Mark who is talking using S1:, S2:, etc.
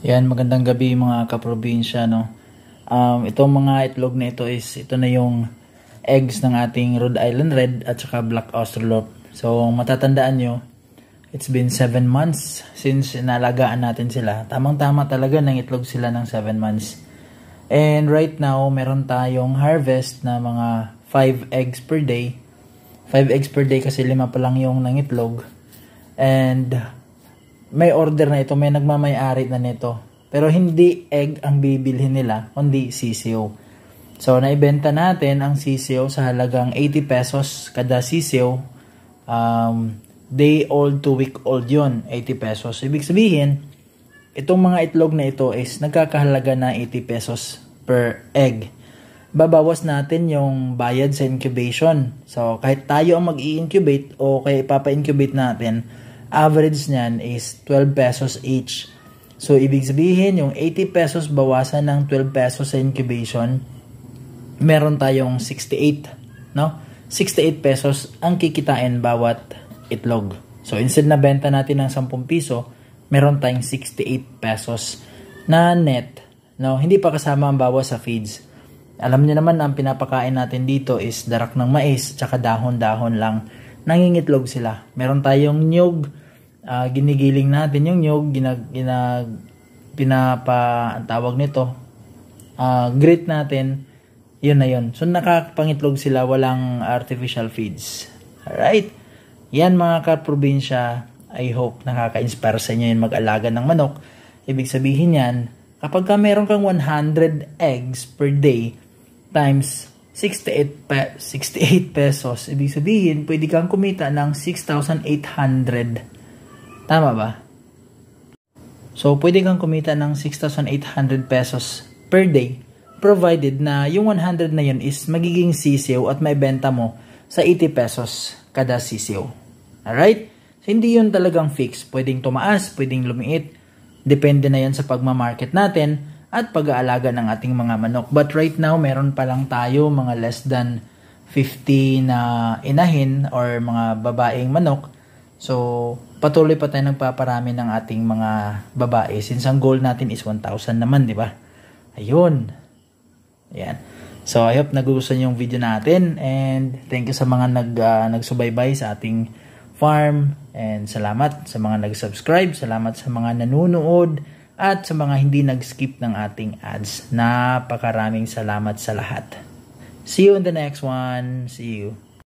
S1: Yan, magandang gabi mga kaprobinsya, no? Um, itong mga itlog na ito is, ito na yung eggs ng ating Rhode Island Red at saka Black Australorp. So, matatandaan nyo, it's been 7 months since nalagaan natin sila. Tamang-tama talaga ng itlog sila ng 7 months. And right now, meron tayong harvest na mga 5 eggs per day. 5 eggs per day kasi lima pa lang yung nangitlog. And may order na ito, may nagmamay-ari na nito. Pero hindi egg ang bibilhin nila, kundi sisiyo. So, naibenta natin ang sisiyo sa halagang 80 pesos kada sisiyo. Um, day old to week old yon 80 pesos. Ibig sabihin, itong mga itlog na ito is nagkakahalaga na 80 pesos per egg. Babawas natin yung bayad sa incubation. So, kahit tayo ang mag-i-incubate o kaya ipapa-incubate natin, average niyan is 12 pesos each. So, ibig sabihin, yung 80 pesos bawasan ng 12 pesos sa incubation, meron tayong 68, no? 68 pesos ang kikitain bawat itlog. So, instead na benta natin ng 10 piso, meron tayong 68 pesos na net, no? Hindi pa kasama ang bawas sa feeds. Alam niyo naman, ang pinapakain natin dito is darak ng mais, tsaka dahon-dahon lang. Nangingitlog sila. Meron tayong nyug, uh, ginigiling natin yung nyog, ginag, ginag, pinapa, ang tawag nito, uh, grate natin, yun na yun. So, nakapangitlog sila, walang artificial feeds. Alright? Yan mga kaprobinsya, I hope nakaka-inspire sa inyo yung mag-alaga ng manok. Ibig sabihin yan, kapag ka meron kang 100 eggs per day times 68, pe 68 pesos, ibig sabihin, pwede kang kumita ng 6,800 Tama ba? So, pwede kang kumita ng 6,800 pesos per day provided na yung 100 na yun is magiging sisiw at may benta mo sa 80 pesos kada sisiw. Alright? So, hindi yun talagang fix. Pwedeng tumaas, pwedeng lumiit. Depende na yan sa pagmamarket natin at pag-aalaga ng ating mga manok. But right now, meron pa lang tayo mga less than 50 na inahin or mga babaeng manok So, patuloy pa tayo nagpaparami ng ating mga babae since ang goal natin is 1,000 naman, di ba? Ayun. Ayan. So, I hope nagustuhan yung video natin and thank you sa mga nag, uh, nagsubaybay sa ating farm and salamat sa mga nag-subscribe, salamat sa mga nanonood at sa mga hindi nag-skip ng ating ads. Napakaraming salamat sa lahat. See you in the next one. See you.